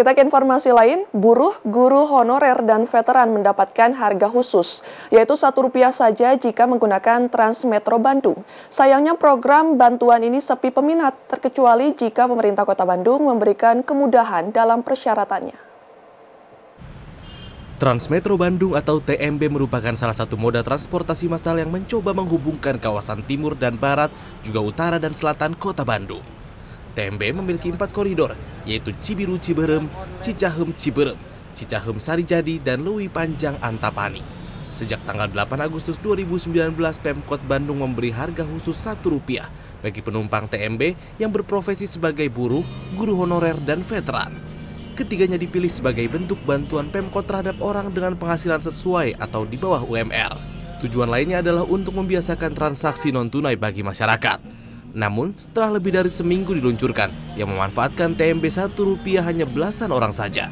Kita ke informasi lain, buruh, guru honorer, dan veteran mendapatkan harga khusus, yaitu satu rupiah saja jika menggunakan Transmetro Bandung. Sayangnya program bantuan ini sepi peminat, terkecuali jika pemerintah kota Bandung memberikan kemudahan dalam persyaratannya. Transmetro Bandung atau TMB merupakan salah satu moda transportasi massal yang mencoba menghubungkan kawasan timur dan barat, juga utara dan selatan kota Bandung. TMB memiliki empat koridor, yaitu Cibiru Ciberem, Cicahem Ciberem, Cicahem Sarijadi, dan Lewi Panjang Antapani. Sejak tanggal 8 Agustus 2019, Pemkot Bandung memberi harga khusus Rp1 bagi penumpang TMB yang berprofesi sebagai buruh, guru honorer, dan veteran. Ketiganya dipilih sebagai bentuk bantuan Pemkot terhadap orang dengan penghasilan sesuai atau di bawah UMR. Tujuan lainnya adalah untuk membiasakan transaksi non-tunai bagi masyarakat. Namun, setelah lebih dari seminggu diluncurkan, yang memanfaatkan TMB Rp1 hanya belasan orang saja.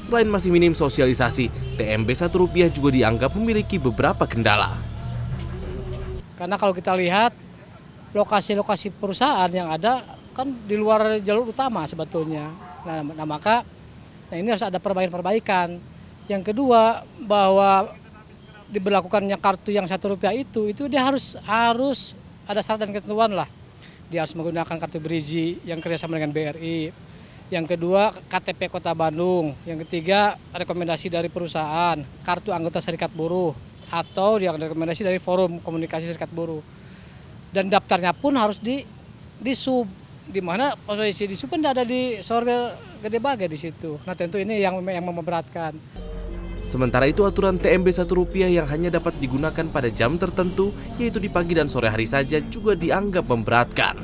Selain masih minim sosialisasi, TMB Rp1 juga dianggap memiliki beberapa kendala. Karena kalau kita lihat lokasi-lokasi perusahaan yang ada kan di luar jalur utama sebetulnya. Nah, nah maka nah ini harus ada perbaikan-perbaikan. Yang kedua bahwa diberlakukannya kartu yang satu rupiah itu itu dia harus harus ada syarat dan ketentuan lah dia harus menggunakan kartu beriji yang kerjasama dengan BRI. Yang kedua KTP Kota Bandung. Yang ketiga rekomendasi dari perusahaan, kartu anggota serikat buruh atau yang rekomendasi dari forum komunikasi serikat buruh. Dan daftarnya pun harus di di sub di mana posisi di sub kan ada di sorga gede bagai di situ. Nah tentu ini yang yang memberatkan. Sementara itu aturan TMB Rp1 yang hanya dapat digunakan pada jam tertentu, yaitu di pagi dan sore hari saja juga dianggap memberatkan.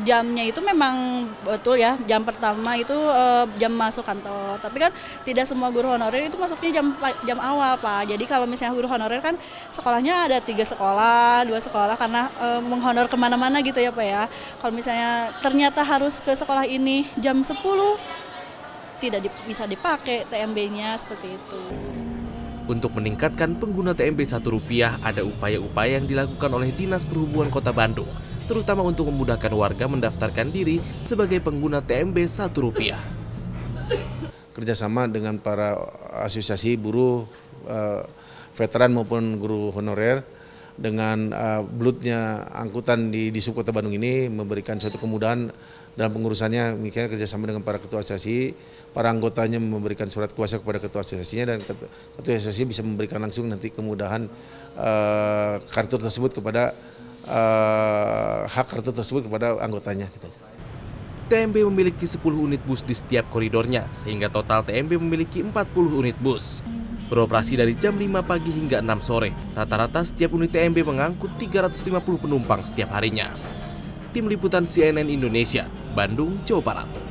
Jamnya itu memang betul ya, jam pertama itu uh, jam masuk kantor. Tapi kan tidak semua guru honorer itu masuknya jam jam awal Pak. Jadi kalau misalnya guru honorer kan sekolahnya ada tiga sekolah, dua sekolah karena uh, menghonor ke mana-mana gitu ya Pak ya. Kalau misalnya ternyata harus ke sekolah ini jam 10 tidak bisa dipakai TMB-nya seperti itu. Untuk meningkatkan pengguna TMB Rp1, ada upaya-upaya yang dilakukan oleh Dinas Perhubungan Kota Bandung, terutama untuk memudahkan warga mendaftarkan diri sebagai pengguna TMB Rp1. Kerjasama dengan para asosiasi buruh, eh, veteran maupun guru honorer, dengan uh, blutnya angkutan di, di Kota Bandung ini memberikan suatu kemudahan dalam pengurusannya misalnya kerjasama dengan para ketua asosiasi para anggotanya memberikan surat kuasa kepada ketua asosiasinya dan ketua asosiasi bisa memberikan langsung nanti kemudahan uh, kartu tersebut kepada uh, hak kartu tersebut kepada anggotanya. TMB memiliki 10 unit bus di setiap koridornya, sehingga total TMB memiliki 40 unit bus. Beroperasi dari jam 5 pagi hingga 6 sore, rata-rata setiap unit TMB mengangkut 350 penumpang setiap harinya. Tim Liputan CNN Indonesia, Bandung, Jawa Barat.